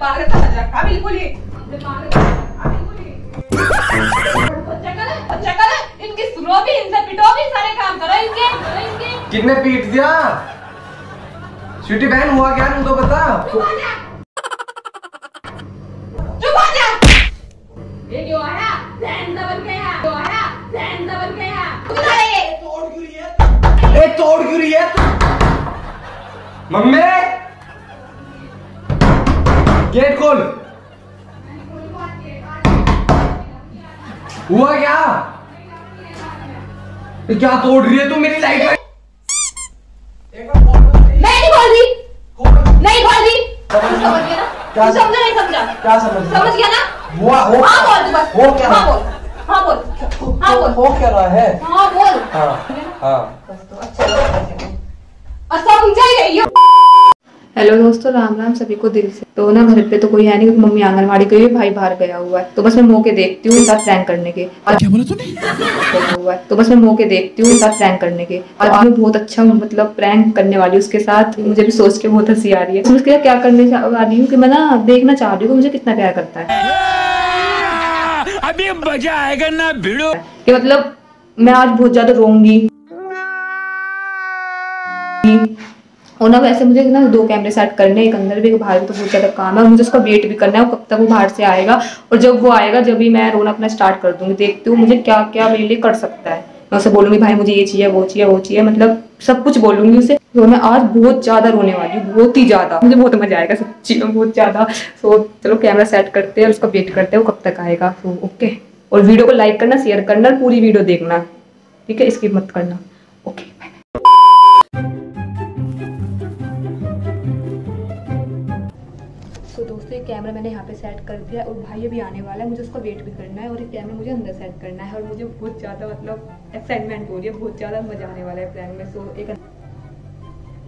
पागल का रखा बिल्कुल ही हमने पागल का बिल्कुल ही बच्चा कर बच्चा कर इनकी सुनो भी इनसे पिटो भी सारे काम करो इनके कितने पीट दिया? स्वीटी बहन हुआ क्या? तू तो बता। चुप हो जा। चुप जा। ये क्यों आया जैन बन गया। क्यों आया जैन बन गया। तू ये ए तोड़ क्यों रही है? मम्मी! गेट खोल। हुआ क्या? क्या तोड़ रही है तू मेरी लाइट मैं? नहीं रही। नहीं बोल रही। समझ गया ना? क्या समझा नहीं समझा? क्या समझ गया? समझ गया ना? हुआ हो हाँ बोल तू बस। हो क्या? हाँ बोल। हाँ बोल। हाँ बोल। हो क्या रहा है? हाँ बोल। हाँ हाँ। बस तो अच्छा और समझा ही हो। हेलो दोस्तों राम राम सभी को दिल से। तो ना घर पे तो कोई है नहीं क्योंकि मम्मी आंगनवाड़ी गई भाई बाहर गया हुआ है। तो बस मैं मौके देखती हूँ साथ प्रैंक करने के। क्या बोला तूने? हुआ है। तो बस मैं मौके देखती हूँ साथ प्रैंक करने के। और आज मैं बहुत अच्छा मतलब प्रैंक करने वाली उसके साथ। मुझे भी सोच के बहुत हँसी आ रही है। तो उसके क्या करने रही हूँ की मैं ना देखना चाह रही हूँ मुझे कितना प्यार करता है। अभी मज़ा आएगा ना भिड़ो। कि मतलब मैं आज बहुत ज़्यादा रोऊँगी। और ना वैसे मुझे ना दो कैमरे सेट करने एक अंदर भी, एक बाहर भी तो बहुत ज़्यादा काम है। मुझे उसका वेट भी करना है और कब तक वो बाहर से आएगा? और जब वो आएगा, जब भी मैं रोना अपना स्टार्ट कर दूँगी, देखती हूँ मुझे क्या क्या मेरे लिए कर सकता है। मैं उसे बोलूँगी, भाई, मुझे ये चाहिए, वो चाहिए वो चाहिए। मतलब सब कुछ बोलूँगी उसे। तो मैं आज बहुत ज़्यादा रोने वाली हूँ, बहुत ही ज़्यादा। मुझे बहुत मज़ा आएगा सच्ची में, बहुत ज़्यादा। सो चलो कैमरा सेट करते हैं और उसका वेट करते हैं, वो कब तक आएगा? तो ओके और वीडियो को लाइक करना शेयर करना पूरी वीडियो देखना। ठीक है? स्किप मत करना। ओके सो दोस्तों ये कैमरा मैंने यहाँ पे सेट कर दिया और भाई अभी आने वाला है, मुझे उसका वेट भी करना है और ये कैमरा मुझे अंदर सेट करना है और मुझे बहुत ज़्यादा मतलब एक्साइटमेंट हो रही है, बहुत ज़्यादा मज़ा आने वाला है प्लान में। सो एक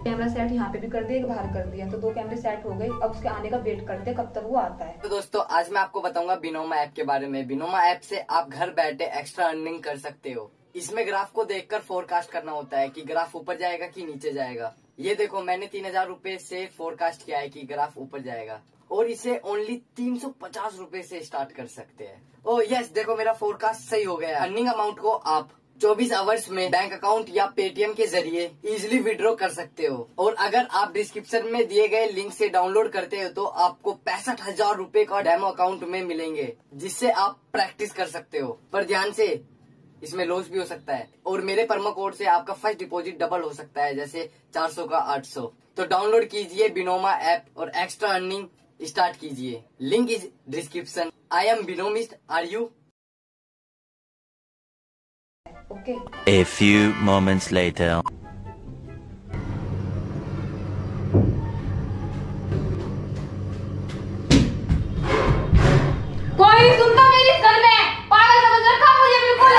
कैमरा सेट यहाँ पे भी कर दिया, एक बाहर कर दिया। तो दो कैमरे सेट हो गए, अब उसके आने का वेट करते हैं, कब तक वो आता है। तो दोस्तों, आज मैं आपको बताऊँगा बिनोमा ऐप के बारे में। बिनोमा ऐप से आप घर बैठे एक्स्ट्रा अर्निंग कर सकते हो। इसमें ग्राफ को देखकर फोरकास्ट करना होता है कि ग्राफ ऊपर जाएगा कि नीचे जाएगा। ये देखो, मैंने तीन हज़ार रूपए से फोरकास्ट किया है कि ग्राफ ऊपर जाएगा। और इसे ओनली तीन सौ पचास रूपए से स्टार्ट कर सकते हैं। ओ यस देखो मेरा फोरकास्ट सही हो गया अर्निंग अमाउंट को आप 24 आवर्स में बैंक अकाउंट या पेटीएम के ज़रिए इजिली विड्रॉ कर सकते हो। और अगर आप डिस्क्रिप्शन में दिए गए लिंक से डाउनलोड करते हो तो आपको पैंसठ हज़ार रूपए का डेमो अकाउंट में मिलेंगे, जिससे आप प्रैक्टिस कर सकते हो। पर ध्यान से, इसमें लॉस भी हो सकता है। और मेरे प्रमो कोड से आपका फ़र्स्ट डिपॉजिट डबल हो सकता है, जैसे 400 का 800 तो डाउनलोड कीजिए बिनोमा ऐप और एक्स्ट्रा अर्निंग स्टार्ट कीजिए। Link is description. I am Binomist are you okay A few moments later. कोई सुनता मेरी घर में? पागल समझ रखा मुझे बिल्कुल?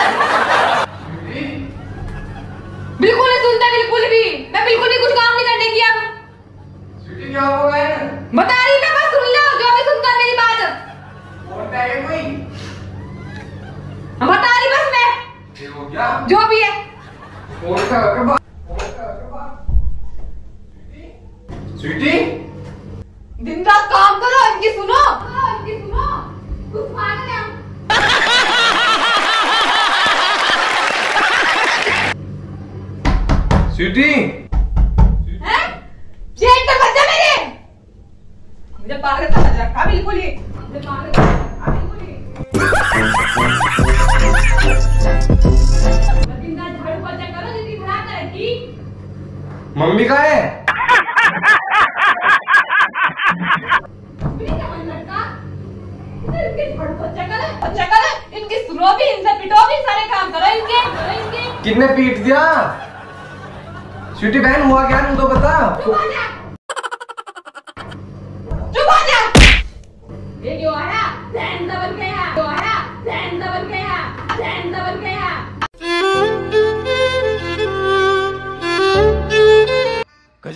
बिल्कुल नहीं सुनता बिल्कुल भी। मैं बिल्कुल भी कुछ काम नहीं करने की अब। क्या है बता रही मैं बस सुन लो जो भी सुनता मेरी बात फ़ोन पे है कोई बता रही बस मैं ये हो गया जो भी है फ़ोन का मम्मी का है? मुझे क्या मन लड़का। इनके झाड़ू पोछा करो पोछा करो इनकी सुनो भी इनसे पिटो भी सारे काम करो इनके इनके। कितने पीट दिया? स्वीटी बहन हुआ क्या? तू तो बता।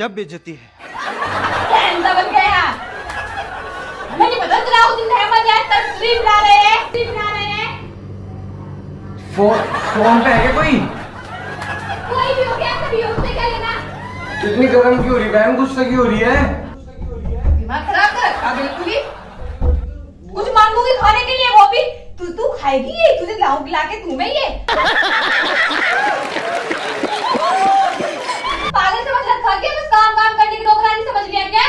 गजब बेइज्जती है। बन गया हमें नहीं पता सलाहुद्दीन अहमद है तस्वीर बना रहे हैं तस्वीर बना रहे हैं। फ़ोन फ़ोन पे है क्या कोई? कोई भी हो गया कभी हो उससे क्या लेना। इतनी गर्म क्यों हो रही है बहन? गुस्सा क्यों हो रही है? दिमाग खराब कर रखा बिल्कुल ही। कुछ मांगूँगी खाने के लिए वो भी। तू तू खाएगी ये? तुझे लाऊं ला के मैं ये पागल समझ रखा क्या बस काम काम करने की नौकरानी समझ लिया क्या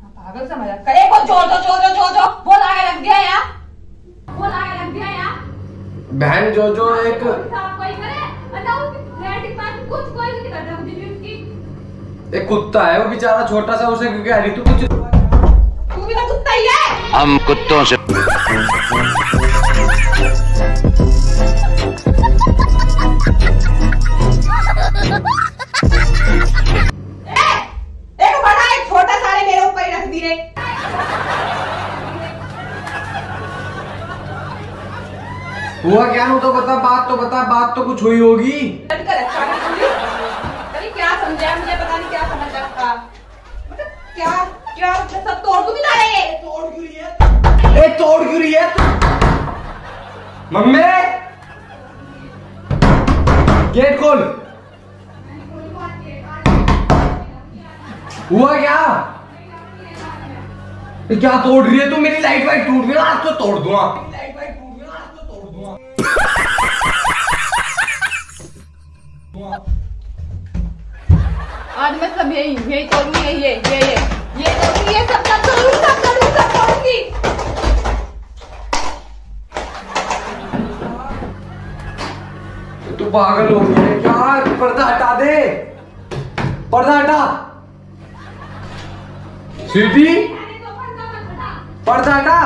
हाँ, पागल समझ रखा एक वो ज़ोर दो ज़ोर दो ज़ोर दो वो लाके रख दिया यार वो लाके रख दिया यार बहन जो जो एक साफ़ कोई करे बताओ लैट्रिन बाथरूम कुछ कोई नहीं करता मुझे भी उसकी एक कुत्ता है वो बेचारा छोटा सा उसे क्यों कह रही तू कुछ तू भी तो कुत्ता ही है। हम कुत्तों से ए, एक बड़ा एक छोटा सारे मेरे ऊपर ही रख दिए। हुआ क्या? नु तो बता बात तो बता बात तो कुछ हुई होगी। तोड़ क्यों रही है? मम्मी! गेट खोल। हुआ क्या? क्या तोड़ रही है तू मेरी लाइट वाइट टूट गई आज तो तोड़ दूँगा लाइट वाइट टूट गई आज तो तोड़ दूँगा। आज मैं सब यही यही तोड़ूँगी यही ये ये ये ये तोड़ूँगी ये सब सब तोड़ूँगी सब तोड़ूँगी सब तोड़ूँगी पागल हो गए। क्या पर्दा हटा दे। पर्दा हटा। स्वीटी पर्दा हटा।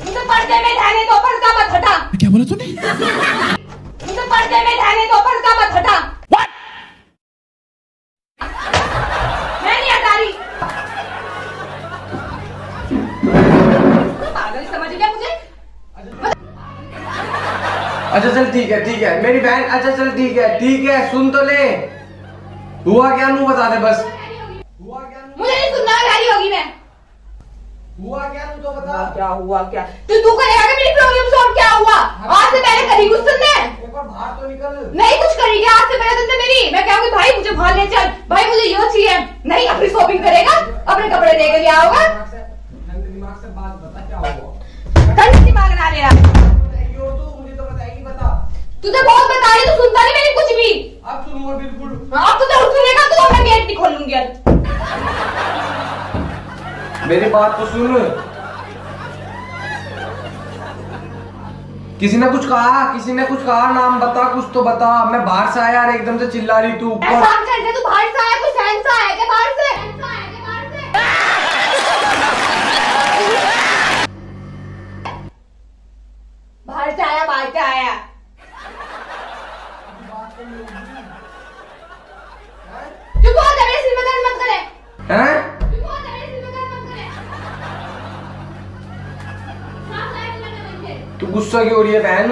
मुझे पर्दे में रहने दो पर्दा मत हटा। क्या बोला तूने? मुझे पर्दे में रहने दो पर्दा मत हटा। अच्छा चल ठीक है ठीक है। मेरी बहन अच्छा चल ठीक है ठीक है सुन तो ले। हुआ क्या नू बता दे बस। हुआ क्या मुझे नहीं सुनना गाली होगी मैं। हुआ क्या नू तो बता। क्या हुआ क्या? तू तू करेगा कि मेरी प्रॉब्लम सॉल्व क्या हुआ? आज से पहले करी कुछ तुमने? एक बार बाहर तो निकल। नहीं कुछ करी क्या? आज से पहले तुमने मेरी। मैं कहूँगी भाई मुझे बाहर ले चल। भाई मुझे ये चाहिए। नहीं अपनी शॉपिंग करेगा अपने कपड़े लेके लिया होगा तू सुनता नहीं मेरी कुछ भी। अब सुनूँगा बिल्कुल। अब तुझे उठ सुनेगा तो मैं गेट नहीं खोलूँगी अब मेरी बात तो सुन। किसी ने कुछ कहा? किसी ने कुछ कहा? नाम बता कुछ तो बता। मैं बाहर से आया यार एकदम से चिल्ला रही तू ऊपर। तू बाहर से आया कोई सहन सा आया क्या बाहर से? बाहर से आया बाहर से आया चुप हो जा मेरे सिर में दर्द मत करे हैं चुप हो जा मेरे सिर में दर्द मत करे सांस आए तो लगे मुझे तू गुस्सा क्यों हो रही है बहन?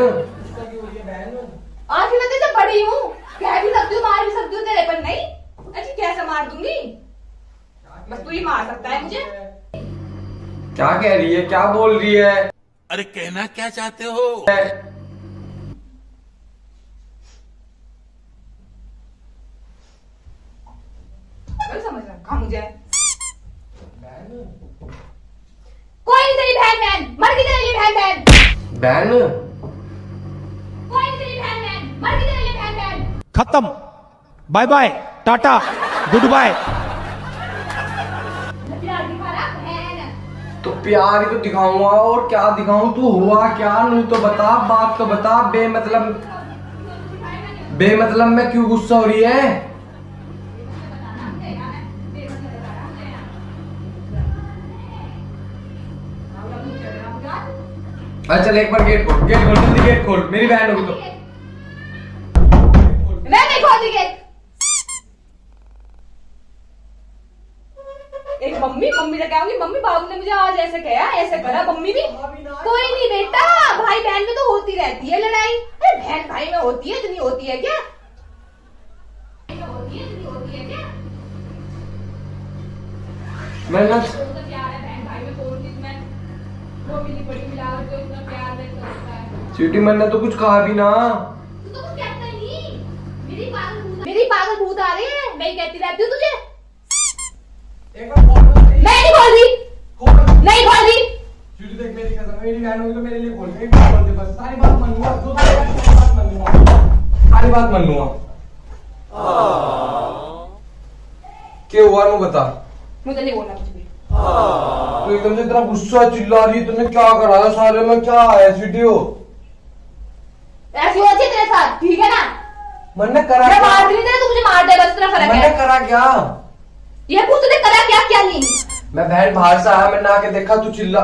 आखिर मैं तुझसे बड़ी हूँ। कह भी सकती हूँ मार भी सकती हूँ तेरे पर नहीं? अच्छी कैसे मार दूँगी? बस तू ही मार सकता है मुझे। क्या कह रही है? क्या बोल रही है? अरे कहना क्या चाहते हो? समझ रखा मुझे। कोई नहीं तेरी बहन बहन मर गई तेरे बहन बहन बहन खत्म। Bye bye tata good bye तो प्यार ही तो दिखाऊँगा और क्या दिखाऊँ? तू हुआ क्या? नहीं तो बता बात तो बता बे बेमतलब बेमतलब में क्यों गुस्सा हो रही है? अच्छा चल एक बार गेट खोल। गेट खोल जल्दी गेट खोल। मेरी बहन होगी तो। मैं नहीं खोलती गेट एक मम्मी मम्मी से कहूँगी मम्मी बाबू ने मुझे आज ऐसे कहा ऐसे करा मम्मी भी। कोई नहीं बेटा भाई बहन में तो होती रहती है लड़ाई। अरे बहन भाई में होती है इतनी होती है क्या? होती है इतनी होती है क्या? मैं ना तो प्यार है बहन भाई में कौन सी मैं वो मिली बड़ी मिलावट जो इतना प्यार व्यक्त करता है। चीटी मैंने तो कुछ कहा भी ना। तू तो कुछ कहता नहीं। मेरी पागल भूत मेरी पागल भूत आ रही है। मैं कहती रहती हूँ तुझे। एक बार खोल मैं नहीं बोल रही। नहीं बोल रही। चुड़ी देख मेरी कसम मेरी बहन होगी तो मेरे लिए खोल एक बार खोल दे बस। सारी बात मान लूँगा दो सारी बात मान लूँगा सारी बात मान लूँगा क्या हुआ ना बता। मुझे नहीं बोलना कुछ भी। तो एकदम से इतना गुस्सा चिल्ला रही है, तूने क्या कराया सारे में? क्या है वीडियो ऐसी है तेरे साथ? ठीक है ना? मैंने करा मैं क्या? मार रही हूँ तू मुझे मार दे बस इतना फ़र्क मैंने करा क्या? ये पूछ तूने करा क्या क्या नहीं? मैं बहन बाहर से आया मैंने आके देखा तू चिल्ला।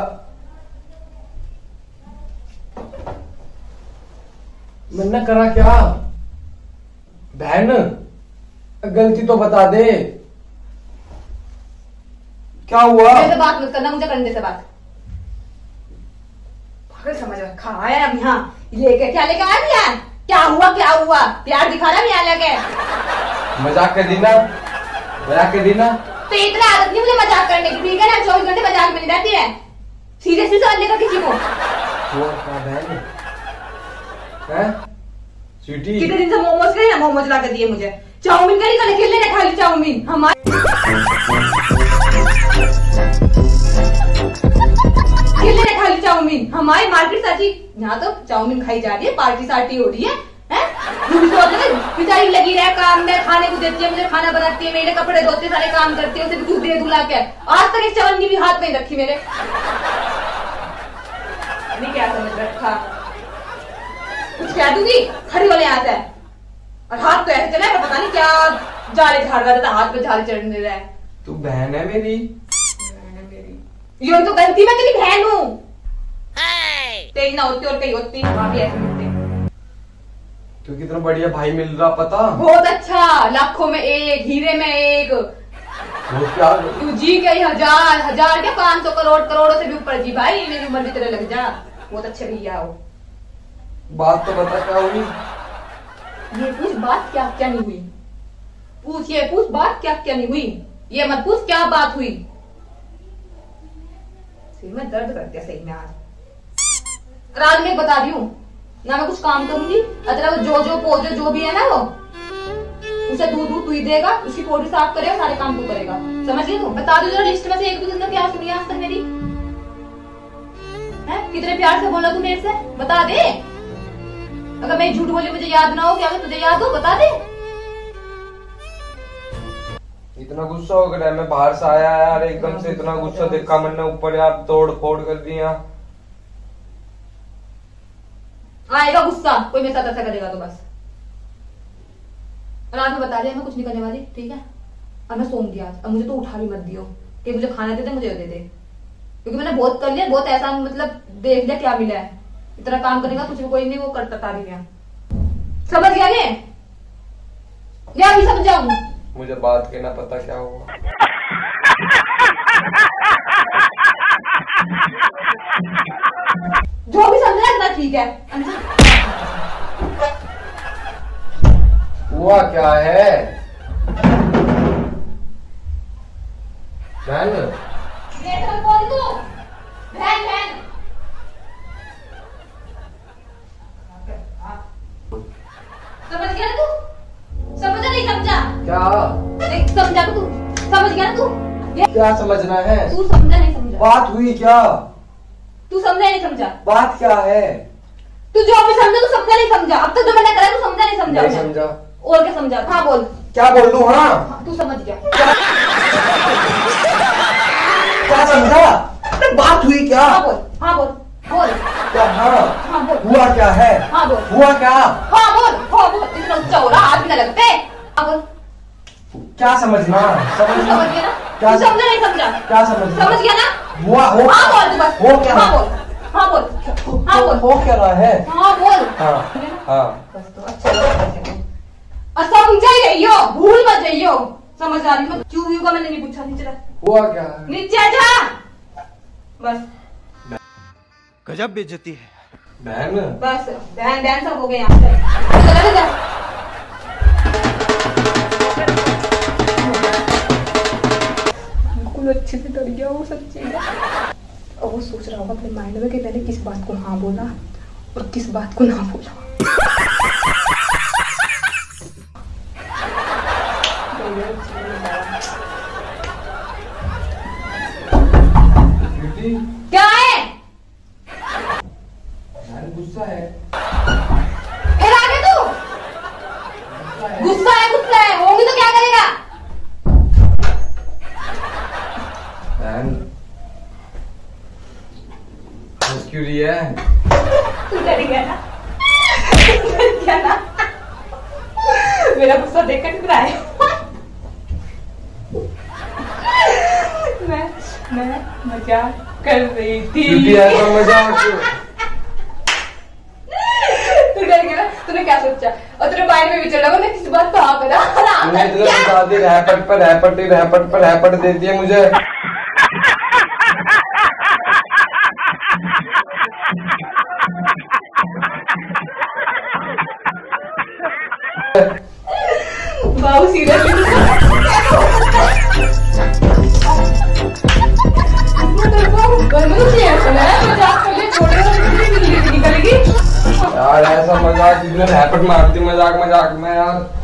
मैंने करा क्या? बहन गलती तो बता दे। क्या हुआ? मेरे से बात मत करना मुझे करने से बात। पागल समझ रखा आया अब यहाँ। लेके क्या लेके आया भैया? क्या हुआ क्या हुआ? प्यार दिखा रहा भैया लेके। मज़ाक कर दी ना। मज़ाक कर दी ना। तो इतना आदत नहीं मुझे मज़ाक करने की ठीक है ना? चौबीस घंटे मज़ाक मिल जाती है। सीरियसली समझ लेगा किसी को। कितने दिन से मोमोज गए मोमोज ला के दिए मुझे। चाउमीन का नहीं खेलने खाली चाउमीन। हमारे खाली चाउमीन। हमारी मार्केट साची यहाँ तो चाउमीन खाई जा रही है पार्टी सार्टी हो रही है हैं? तो है, बेचारी लगी रहे काम में खाने को देती है मुझे खाना बनाती है मेरे कपड़े धोते सारे काम करती है उसे भी कुछ दे दुला के आज तक एक चवन्नी भी हाथ नहीं रखी मेरे क्या समझ रखा। कुछ कह दूँगी? खड़ी वाले यहाँ से और हाथ तो ऐसे चला है पता नहीं क्या जाले झाड़ रहा था हाथ पे जाले चढ़ने रहा है। तू बहन है मेरी। ये तो गलती मैं तेरी बहन हूँ। तेरी ना होती और कहीं होती वहाँ भी ऐसे मिलते तू कितना बढ़िया भाई मिल रहा पता? बहुत अच्छा लाखों में एक हीरे में एक। तू जी गई हज़ार हज़ार क्या पाँच सौ करोड़ करोड़ों से भी ऊपर जी भाई मेरी उम्र भी तेरे लग जा। बहुत अच्छे भैया हो। बात तो बता क्या हुई? ये पूछ बात क्या क्या नहीं हुई? पूछ ये पूछ बात क्या क्या नहीं हुई? ये मत पूछ क्या बात हुई? सिर में दर्द करते सही में आज। रात में बता रही हूँ, ना मैं कुछ काम करूँगी? अतरा वो जो जो पोजो जो भी है ना वो, उसे दूध दूध तू ही देगा उसकी पोटी साफ़ करेगा, सारे काम तू करेगा। समझ गई तू बता दो जरा लिस्ट में से एक भी तुमने प्यार सुनी आज तक मेरी। है? कितने प्यार से बोला तू मेरे से बता दे। अगर मैं झूठ बोली, मुझे याद ना हो, क्या मैं तुझे याद हो? बता दे। इतना गुस्सा हो गया, मैं बाहर से आया, यार, एकदम से इतना गुस्सा, देखा मैंने ऊपर, यार, तोड़ फोड़ कर दिया। आएगा गुस्सा, कोई मेरे साथ ऐसा करेगा तो बस। रात में बता दिया, मैं कुछ नहीं करने वाली, ठीक है? और मैं सोऊँगी आज, अब मुझे तो उठा भी मत दियो, कि मुझे खाना दे दे, मुझे दे दे। क्योंकि मैंने बहुत कर लिया, बहुत ऐसा मतलब देख लिया क्या मिला है। इतना काम करेगा कुछ भी कोई नहीं, वो करता था भी समझ गया ये या अभी समझाऊं? मुझे बात के ना पता क्या हुआ? जो भी समझा इतना ठीक है। हुआ क्या है बहन गेट पर खोल तू बहन बहन समझ गया ना तू समझा नहीं समझा क्या? समझा तू समझ गया ना तू? क्या समझना है? तू समझा नहीं समझा। बात हुई क्या? तू समझा नहीं समझा? बात क्या है? तू जो भी समझा तू समझा नहीं समझा। अब तक जो मैंने करा तू समझा नहीं समझा? नहीं समझा। और क्या समझा? हाँ बोल। क्या बोल दूँ हाँ? हाँ, तू समझ गया। क्या? समझा? बात हुई क्या? हाँ बोल। हाँ बोल। बोल। क्या हाँ? हाँ बोल। हुआ क्या है? हाँ बोल। हुआ क्या? हाँ बोल। हाँ बोल। इतना ऊँचा हो रहा हाथ भी ना लगते। हाँ बोल। क्या समझना? तू समझना। समझ गया ना? क्या समझा नहीं समझा? क्या समझना? समझ गया ना? हुआ हो हाँ बोल तू बस। हो क्या? हाँ बोल। हाँ बोल। हाँ बोल। हो क्या रहा है? हाँ बोल। हाँ हाँ। बस तो अच्छा लगा। समझ ही रही हो भूल मत रही हो समझ आ रही मैं क्यों हुई होगा मैंने नहीं पूछा नीचे रख। हुआ क्या? है नीचे आ जा। बस। गजब बेइज्जती है। बहन? बस। बहन बहन सब हो गए यहाँ पे। बिल्कुल अच्छे से डर गया, वो सच्ची में और वो सोच रहा होगा अपने माइंड में कि मैंने किस बात को हाँ बोला और किस बात को ना बोला। मैन रही मेरा तो गुस्सा मैं मैं मज़ाक कर रही थी। मज़ाक तू डर गया। ना तूने क्या सोचा? और तेरे माइंड में भी चला होगा किसी बात बता बता दी रैपट पर रैपट रैपट पर रैपट दे दिया मुझे। बाबू निकलेगी यार ऐसा मज़ाक रैपट मारती मज़ाक मज़ाक में यार तो